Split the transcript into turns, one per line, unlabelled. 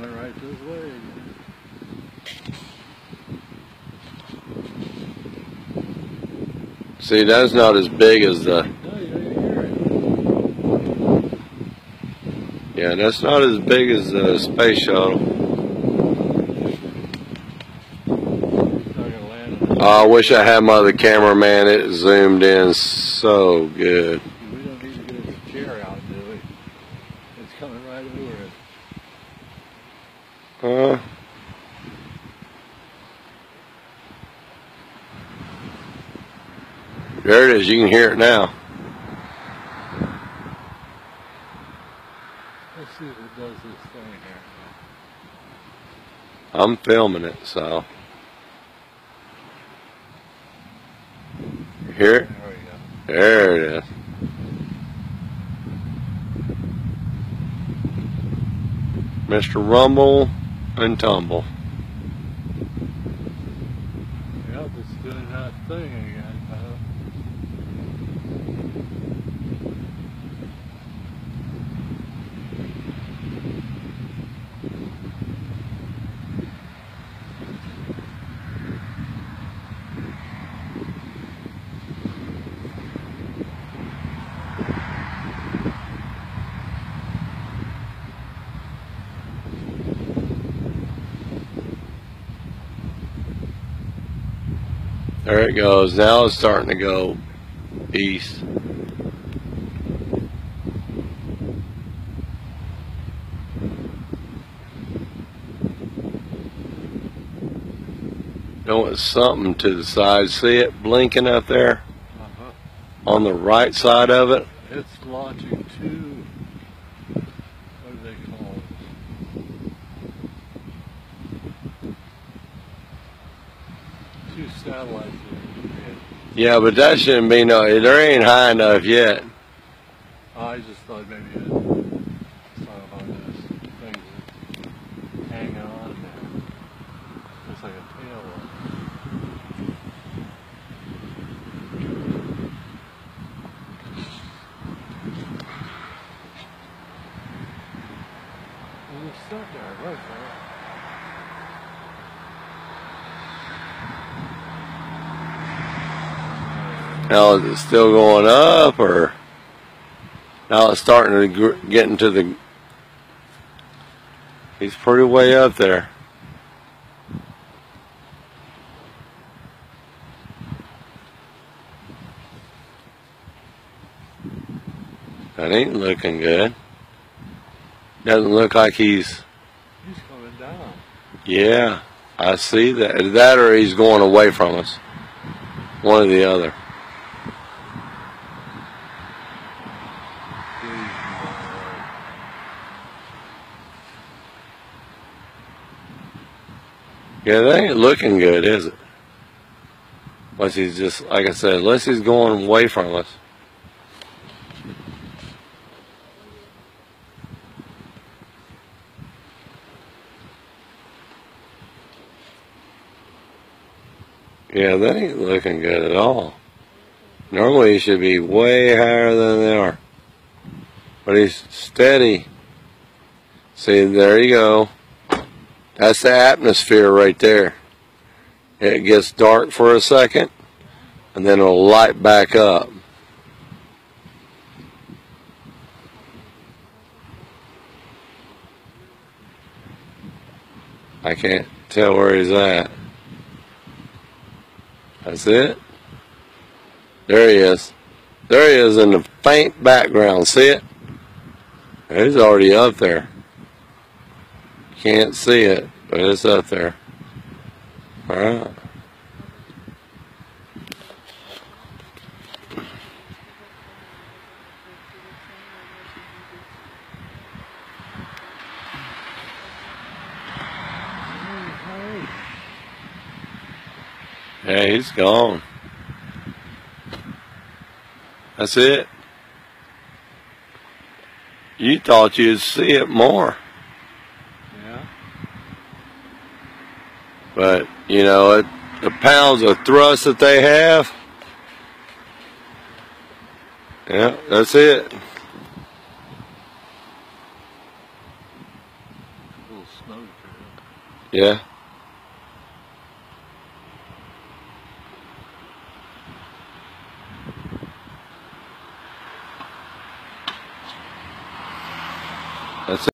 coming right this way.
See, that's not as big as the.
No, you don't hear it.
Yeah, that's not as big as the space shuttle.
It's not gonna land. in the-
Oh, I wish I had my other cameraman. It zoomed in so good.
We don't need to get his chair out, do we? It's coming right over it.
Uh, there it is. You can hear it now.
Let's see if it does this thing here.
I'm filming it, so. You hear it?
There we go.
There it is. Mr. Rumble and Tumble.
Yep, it's doing that thing again. Uh,
There it goes. Now it's starting to go east. It's something to the side. See it blinking up there
uh-huh.
on the right side of it?
It's launching two. What do they call it? Satellites.
Yeah, but that shouldn't be no. There ain't high enough yet.
Oh, I just thought maybe it thought about this thing hanging on there. Looks like a tail. on it. Well, there's stuff there. Look, man.
Now is it still going up, or now it's starting to get into the? He's pretty way up there. That ain't looking good. Doesn't look like he's.
He's coming down.
Yeah, I see that. That or he's going away from us. One or the other. Yeah, that ain't looking good, is it? Unless he's just, like I said, unless he's going away from us. Yeah, that ain't looking good at all. Normally he should be way higher than they are. But he's steady. See, there you go. That's the atmosphere right there. It gets dark for a second, and then it'll light back up. I can't tell where he's at. That's it. There he is. There he is in the faint background. See it? He's already up there. Can't see it, but it's up there. All right. Yeah, he's gone. That's it. You thought you'd see it more, but you know it, the pounds of thrust that they have. Yeah, that's it.
Little snow trail.
Yeah.